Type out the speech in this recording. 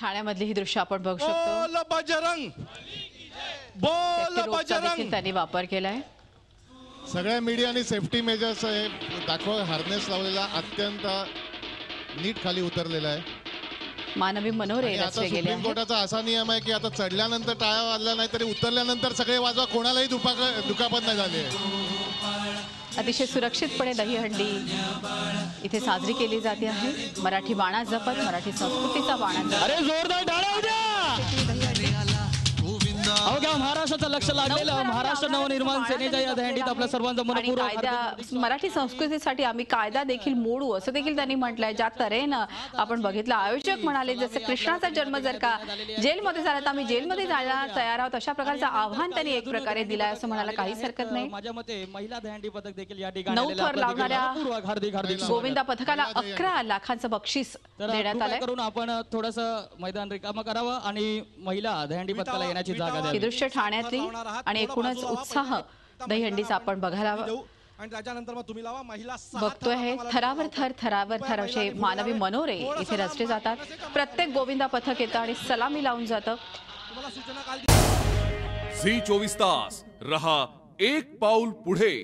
ठाण्यामधली ही दृश्य आपण बघू शकतो. बोल बजरंग. त्यांनी वापर केलाय. सगळ्या मीडियाने सेफ्टी मेजर्स हे दाखव हार्नेस लावलेला अत्यंत नीट खाली उतरलेला आहे. मानवी मनोरे सुप्रीम कोर्टाचा असा नियम आहे की आता चढल्यानंतर टाळ्या वाजल्या नाही तरी उतरल्यानंतर सगळे वाजवा कोणालाही दुपाक दुखापत नाही झाली आहे. अतिशय सुरक्षितपणे दहीहंडी इथे साजरी केली जाते आहे. मराठी बाणा जपत मराठी संस्कृतीचा बाणा जपत. अरे जोरदार महाराष्ट्राचं लक्ष लागलेलं महाराष्ट्र नवनिर्माण सेनेच्या या दहंडीत आपल्या सर्वांचं मनपूर्वक मराठी संस्कृतीसाठी आम्ही कायदा देखील मोडू असं देखील त्यांनी म्हटलंय. ज्या तऱ्हेनं आपण बघितलं आयोजक म्हणाले जसं कृष्णाचा जन्म जर का जेलमध्ये झाला तर आम्ही जेलमध्ये जायला तयार आहोत. अशा प्रकारचं आव्हान त्यांनी एक प्रकारे दिलंय असं म्हणायला काहीच हरकत नाही. माझ्या मते महिला दहंडी पथक देखील या ठिकाणी नऊ आलेलं थर लावणाऱ्या. गोविंदा पथकाला अकरा लाखांचं बक्षीस देण्यात आलंय. करून आपण थोडस मैदान रिकामं करावं आणि महिला दहंडी पथकाला येण्याची जागा द्यावी. दृश्य ठाण्यातली आणि एकूणच उत्साह दहीहंडीचा आपण बघायला हवं. आणि त्याच्यानंतर मग तुम्ही लावा महिला बघतोय हे थरावर. थर थरावर थर असे मानवी मनोरे इथे रचले जातात. प्रत्येक गोविंदा पथक येतं आणि सलामी लावून जातं. तुम्हाला सूचना काल झी चोवीस तास. रहा एक पाऊल पुढे.